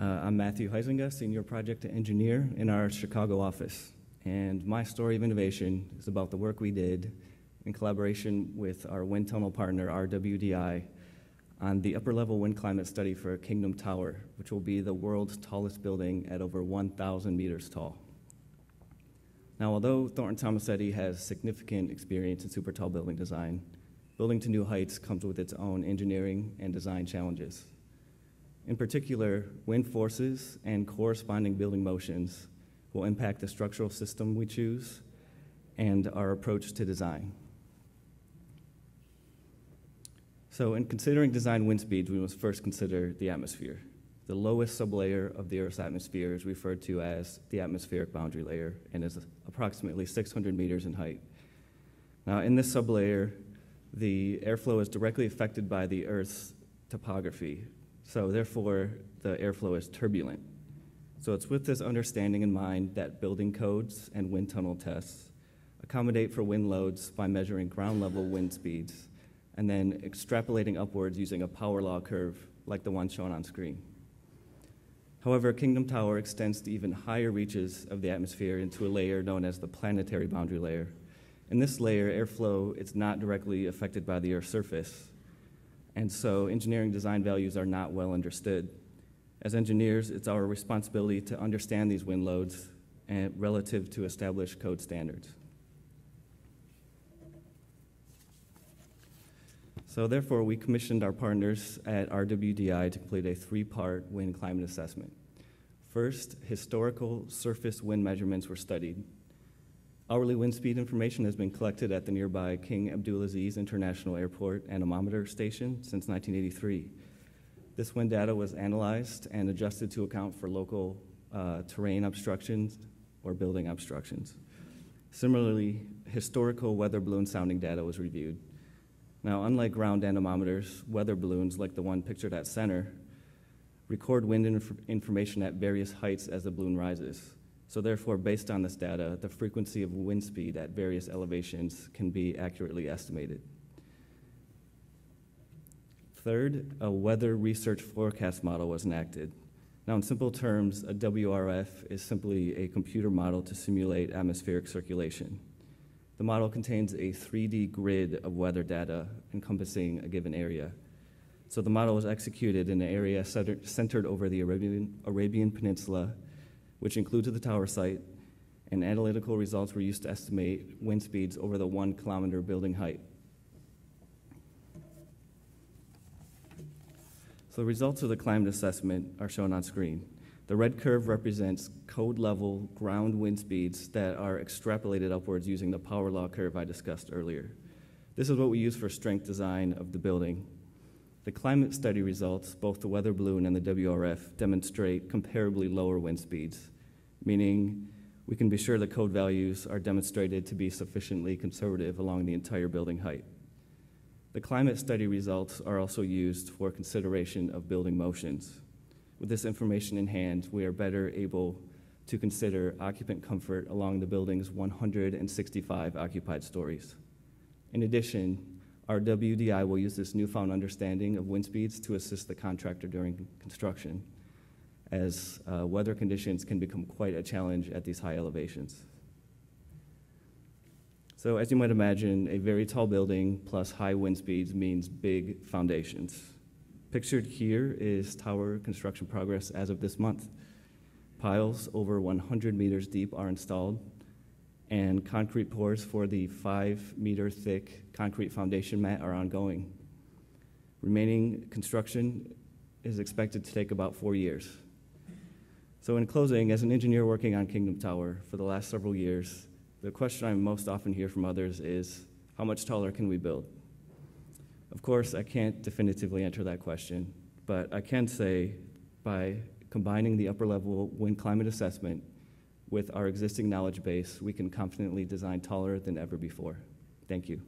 Uh, I'm Matthew Huizinga, Senior Project Engineer in our Chicago office. And my story of innovation is about the work we did in collaboration with our wind tunnel partner, RWDI, on the upper level wind climate study for Kingdom Tower, which will be the world's tallest building at over 1,000 meters tall. Now, although Thornton Tomasetti has significant experience in super tall building design, building to new heights comes with its own engineering and design challenges. In particular, wind forces and corresponding building motions will impact the structural system we choose and our approach to design. So, in considering design wind speeds, we must first consider the atmosphere. The lowest sublayer of the Earth's atmosphere is referred to as the atmospheric boundary layer and is approximately 600 meters in height. Now, in this sublayer, the airflow is directly affected by the Earth's topography, so therefore the airflow is turbulent. So it's with this understanding in mind that building codes and wind tunnel tests accommodate for wind loads by measuring ground level wind speeds and then extrapolating upwards using a power law curve like the one shown on screen. However, Kingdom Tower extends to even higher reaches of the atmosphere into a layer known as the planetary boundary layer. In this layer, airflow is not directly affected by the Earth's surface, and so engineering design values are not well understood. As engineers, it's our responsibility to understand these wind loads and relative to established code standards. So therefore, we commissioned our partners at RWDI to complete a three-part wind climate assessment. First, historical surface wind measurements were studied. Hourly wind speed information has been collected at the nearby King Abdulaziz International Airport anemometer station since 1983. This wind data was analyzed and adjusted to account for local uh, terrain obstructions or building obstructions. Similarly, historical weather balloon sounding data was reviewed. Now, unlike ground anemometers, weather balloons, like the one pictured at center, record wind inf- information at various heights as the balloon rises. So, therefore, based on this data, the frequency of wind speed at various elevations can be accurately estimated. Third, a weather research forecast model was enacted. Now, in simple terms, a WRF is simply a computer model to simulate atmospheric circulation. The model contains a 3D grid of weather data encompassing a given area. So the model was executed in an area centered over the Arabian, Arabian Peninsula, which includes the tower site, and analytical results were used to estimate wind speeds over the one kilometer building height. So the results of the climate assessment are shown on screen. The red curve represents code level ground wind speeds that are extrapolated upwards using the power law curve I discussed earlier. This is what we use for strength design of the building. The climate study results, both the weather balloon and the WRF, demonstrate comparably lower wind speeds, meaning we can be sure the code values are demonstrated to be sufficiently conservative along the entire building height. The climate study results are also used for consideration of building motions. With this information in hand, we are better able to consider occupant comfort along the building's 165 occupied stories. In addition, RWDI will use this newfound understanding of wind speeds to assist the contractor during construction, as uh, weather conditions can become quite a challenge at these high elevations. So, as you might imagine, a very tall building plus high wind speeds means big foundations. Pictured here is tower construction progress as of this month. Piles over 100 meters deep are installed, and concrete pours for the five meter thick concrete foundation mat are ongoing. Remaining construction is expected to take about four years. So, in closing, as an engineer working on Kingdom Tower for the last several years, the question I most often hear from others is how much taller can we build? Of course, I can't definitively answer that question, but I can say by combining the upper level wind climate assessment with our existing knowledge base, we can confidently design taller than ever before. Thank you.